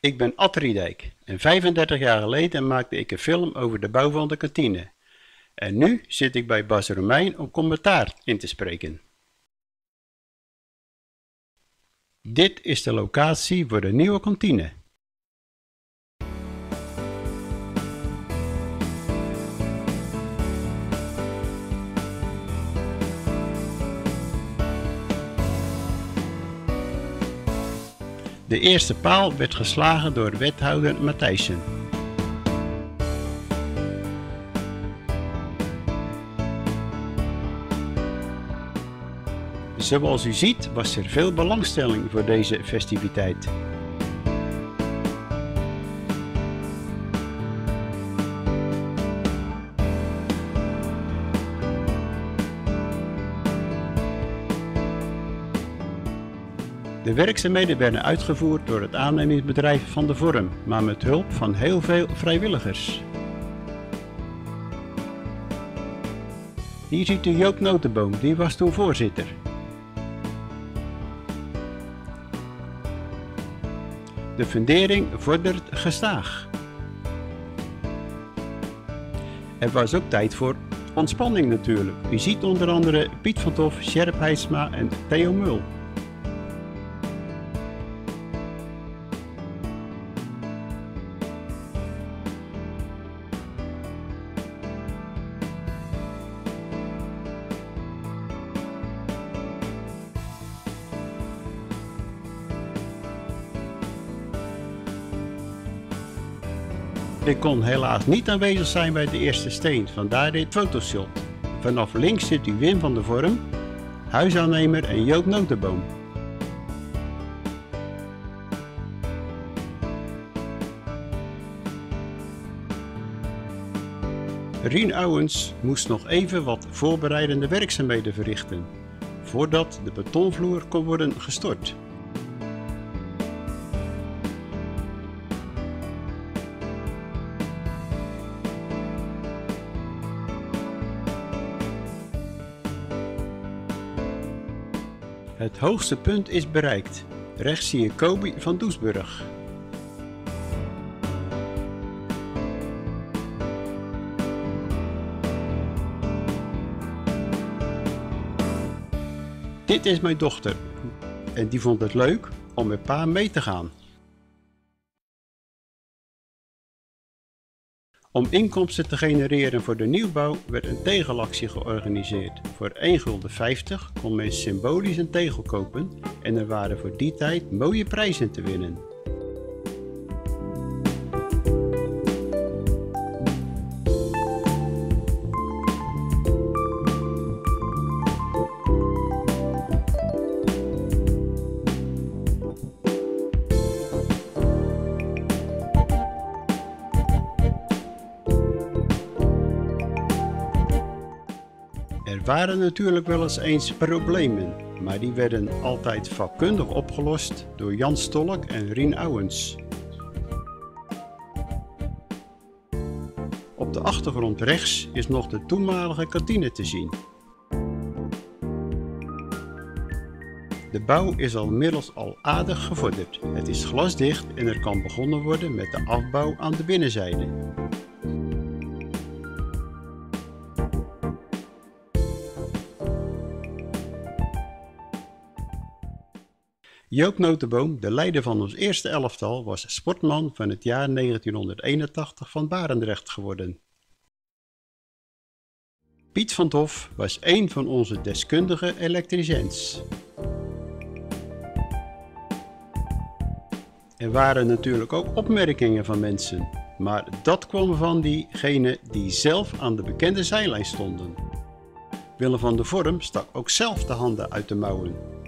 Ik ben Ad Riedijk en 35 jaar geleden maakte ik een film over de bouw van de kantine. En nu zit ik bij Bas Romein om commentaar in te spreken. Dit is de locatie voor de nieuwe kantine. De eerste paal werd geslagen door wethouder Matthijssen. Zoals u ziet was er veel belangstelling voor deze festiviteit. De werkzaamheden werden uitgevoerd door het aannemingsbedrijf Van de Vorm, maar met hulp van heel veel vrijwilligers. Hier ziet u Joop Notenboom, die was toen voorzitter. De fundering vordert gestaag. Er was ook tijd voor ontspanning natuurlijk. U ziet onder andere Piet van Tof, Sjerp Heijsma en Theo Mul. Ik kon helaas niet aanwezig zijn bij de eerste steen, vandaar dit fotoshot. Vanaf links zit u Wim van der Vorm, huisaannemer en Joop Notenboom. Rien Owens moest nog even wat voorbereidende werkzaamheden verrichten, voordat de betonvloer kon worden gestort. Het hoogste punt is bereikt. Rechts zie je Kobi van Doesburg. Dit is mijn dochter en die vond het leuk om met pa mee te gaan. Om inkomsten te genereren voor de nieuwbouw werd een tegelactie georganiseerd. Voor 1,50 gulden kon men symbolisch een tegel kopen en er waren voor die tijd mooie prijzen te winnen. Waren natuurlijk wel eens eens problemen, maar die werden altijd vakkundig opgelost door Jan Stolk en Rien Owens. Op de achtergrond rechts is nog de toenmalige kantine te zien. De bouw is al inmiddels al aardig gevorderd. Het is glasdicht en er kan begonnen worden met de afbouw aan de binnenzijde. Joop Notenboom, de leider van ons eerste elftal, was sportman van het jaar 1981 van Barendrecht geworden. Piet van Tof was een van onze deskundige elektriciens. Er waren natuurlijk ook opmerkingen van mensen, maar dat kwam van diegenen die zelf aan de bekende zijlijn stonden. Willem van der Vorm stak ook zelf de handen uit de mouwen.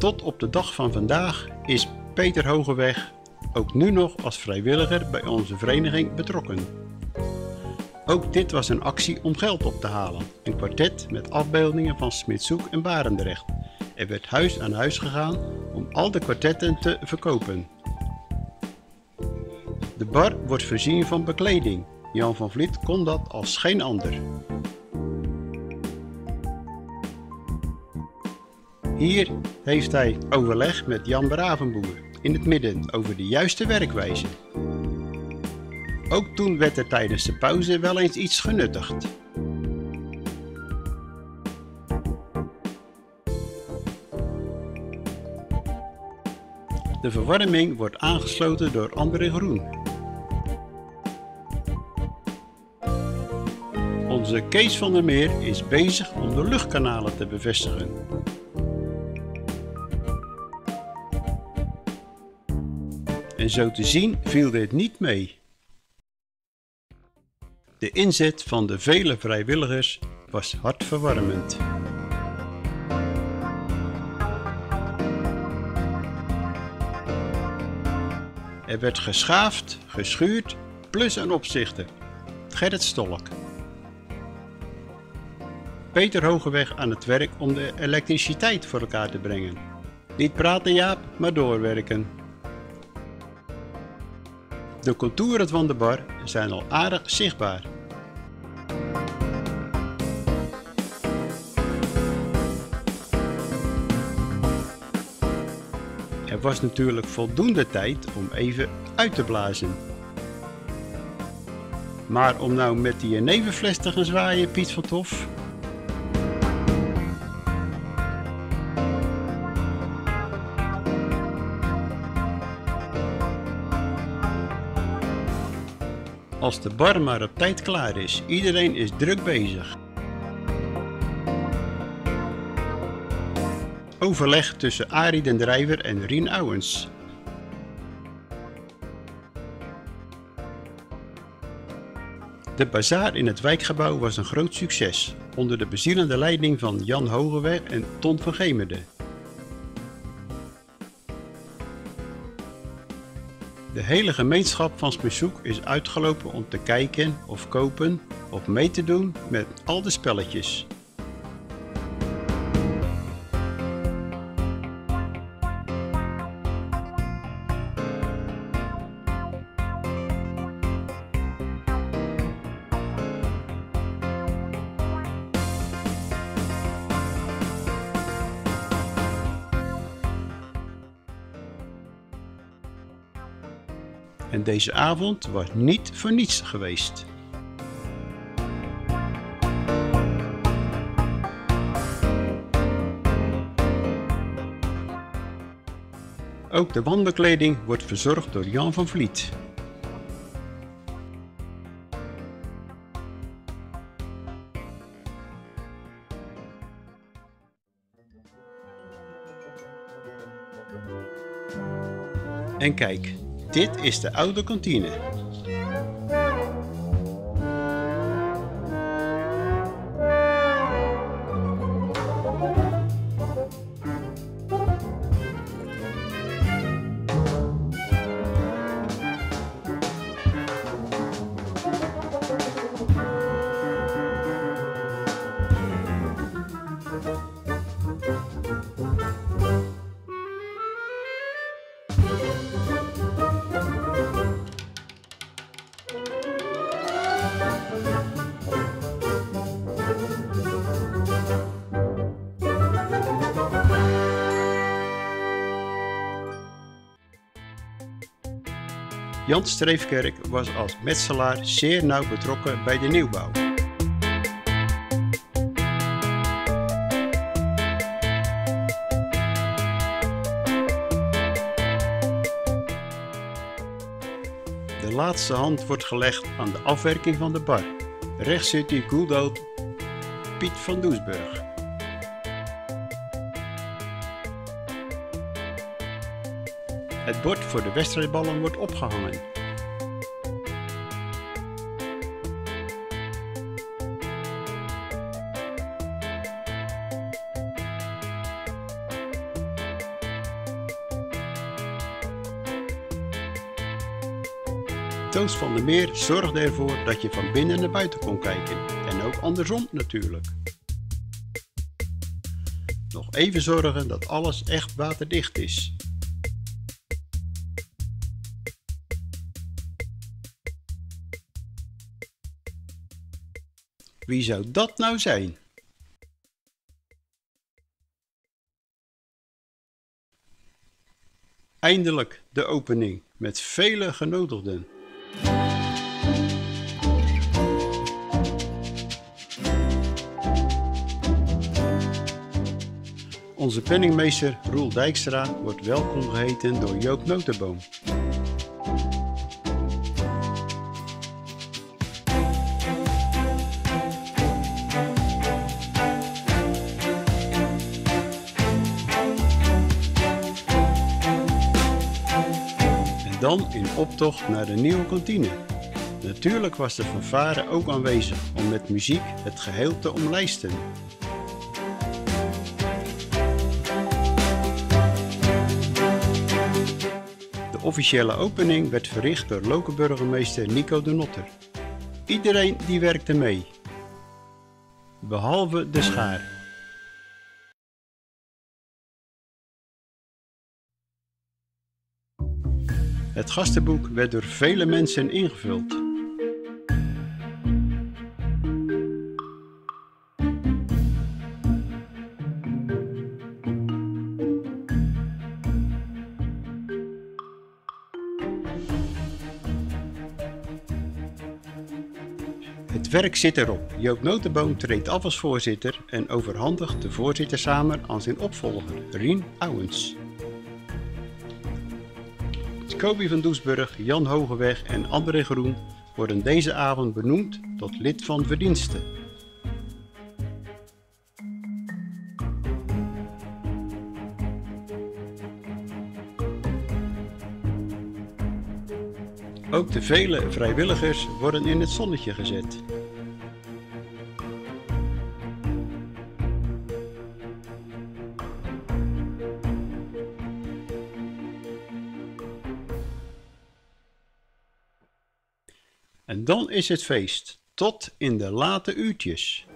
Tot op de dag van vandaag is Peter Hogeweg ook nu nog als vrijwilliger bij onze vereniging betrokken. Ook dit was een actie om geld op te halen. Een kwartet met afbeeldingen van Smitshoek en Barendrecht. Er werd huis aan huis gegaan om al de kwartetten te verkopen. De bar wordt voorzien van bekleding. Jan van Vliet kon dat als geen ander. Hier heeft hij overleg met Jan Bravenboer in het midden over de juiste werkwijze. Ook toen werd er tijdens de pauze wel eens iets genuttigd. De verwarming wordt aangesloten door André Groen. Onze Kees van der Meer is bezig om de luchtkanalen te bevestigen. En zo te zien viel dit niet mee. De inzet van de vele vrijwilligers was hartverwarmend. Er werd geschaafd, geschuurd, plus een opzichter, Gerrit Stolk. Peter Hogeweg aan het werk om de elektriciteit voor elkaar te brengen. Niet praten Jaap, maar doorwerken. De contouren van de bar zijn al aardig zichtbaar. Er was natuurlijk voldoende tijd om even uit te blazen. Maar om nou met die nevenfles te gaan zwaaien, Piet van Tof, Als de bar maar op tijd klaar is, iedereen is druk bezig. Overleg tussen Arie den Drijver en Rien Ouwens. De bazaar in het wijkgebouw was een groot succes, onder de bezielende leiding van Jan Hogeweg en Ton van Gemerde. De hele gemeenschap van Smershoek is uitgelopen om te kijken of kopen of mee te doen met al de spelletjes. Deze avond was niet voor niets geweest. Ook de wandbekleding wordt verzorgd door Jan van Vliet. En kijk, dit is de oude kantine. Jan Streefkerk was als metselaar zeer nauw betrokken bij de nieuwbouw. De laatste hand wordt gelegd aan de afwerking van de bar. Rechts zit die good old Piet van Doesburg. Het bord voor de wedstrijdballen wordt opgehangen. Toos van der Meer zorgde ervoor dat je van binnen naar buiten kon kijken. En ook andersom natuurlijk. Nog even zorgen dat alles echt waterdicht is. Wie zou dat nou zijn? Eindelijk de opening met vele genodigden. Onze penningmeester Roel Dijkstra wordt welkom geheten door Joop Notenboom. Dan in optocht naar de nieuwe kantine. Natuurlijk was de fanfare ook aanwezig om met muziek het geheel te omlijsten. De officiële opening werd verricht door lokale burgemeester Nico de Notter. Iedereen die werkte mee, behalve de schaar. Het gastenboek werd door vele mensen ingevuld. Het werk zit erop. Joop Notenboom treedt af als voorzitter en overhandigt de voorzittersamer aan zijn opvolger, Rien Ouwens. Kobi van Doesburg, Jan Hogeweg en André Groen worden deze avond benoemd tot lid van verdiensten. Ook de vele vrijwilligers worden in het zonnetje gezet. Dan is het feest, tot in de late uurtjes.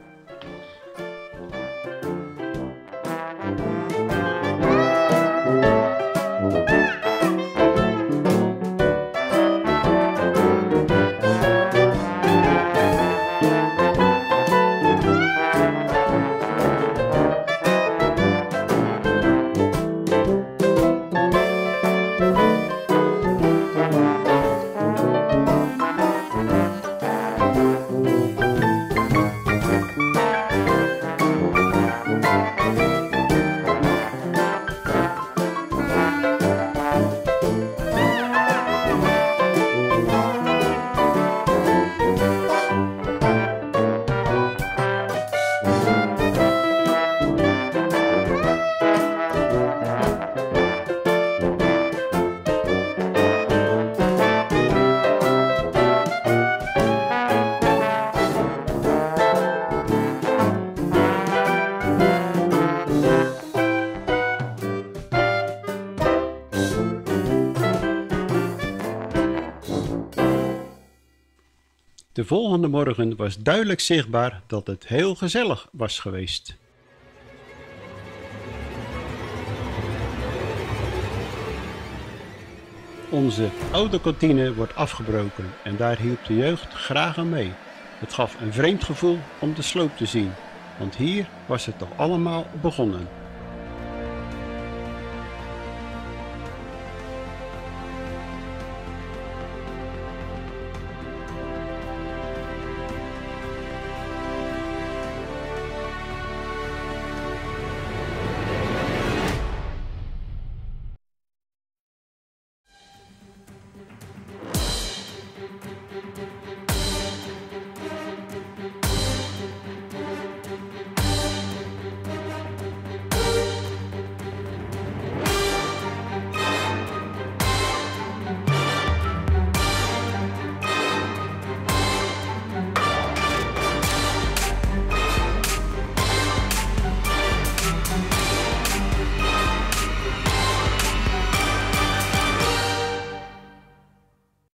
De volgende morgen was duidelijk zichtbaar dat het heel gezellig was geweest. Onze oude kantine wordt afgebroken en daar hielp de jeugd graag aan mee. Het gaf een vreemd gevoel om de sloop te zien, want hier was het toch allemaal begonnen.